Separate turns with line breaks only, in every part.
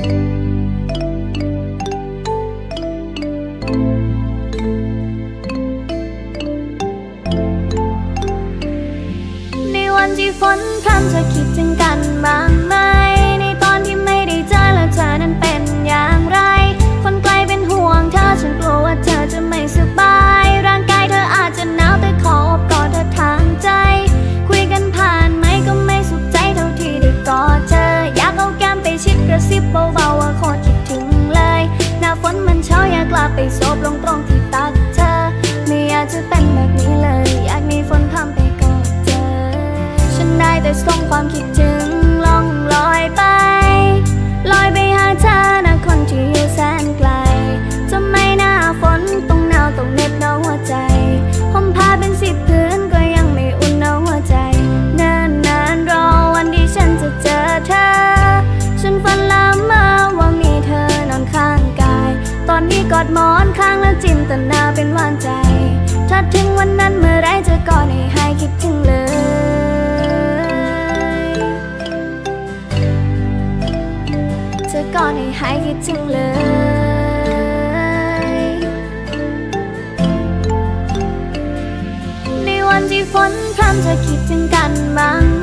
ในวันที่ฝนพรำจะคิดถึงกันบ้าง ความคิดถึงล่องลอยไป ลอยไปหาเธอนะคนที่อยู่แสนไกลจะไม่หน้าฝนต้องหนาวต้องเหน็บหนาวหัวใจผมพาเป็นสิบพื้นก็ยังไม่อุ่นหนาวหัวใจเนานนานรอวันที่ฉันจะเจอเธอ ฉันฝันละเมอว่ามีเธอนอนข้างกาย ตอนนี้กอดหมอนข้างแล้วจินตนาเป็นหวานใจ ถ้าถึงวัน อนให้หายคิดถึงเลยในวันที่ฝนพรำจะคิดถึงกันบ้าง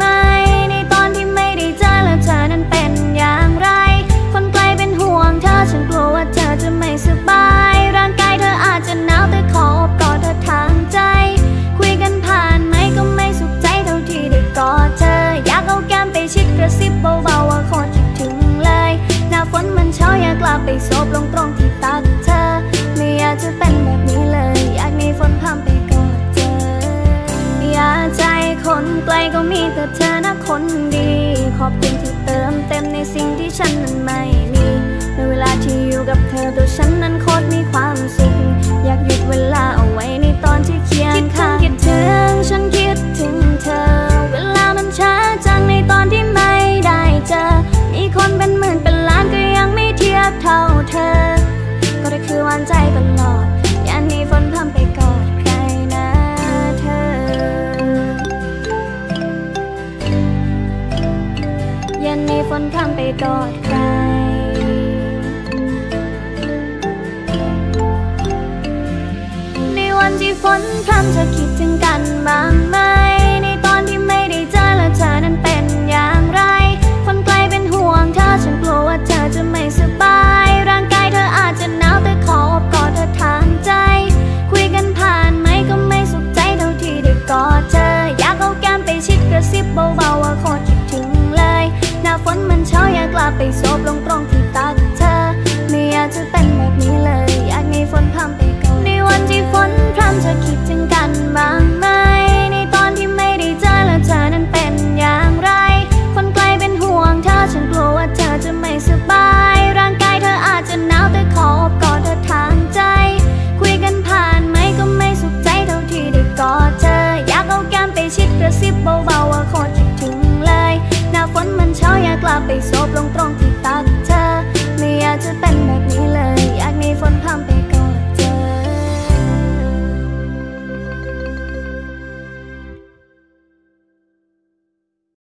ตรงที่ตักเธอ ไม่อยากจะเป็นแบบนี้เลย อยากมีฝนพามไปกอดเธอ อยากใจคนไกลก็มีแต่เธอนะคนดี ขอบคุณที่เติมเต็มในสิ่งที่ฉันนั้นไม่มีในเวลาที่ ในวันที่ฝนพรำจะคิดถึง ว่าไปโซบลงตรงที่ตาเธอ ไม่อยากจะไป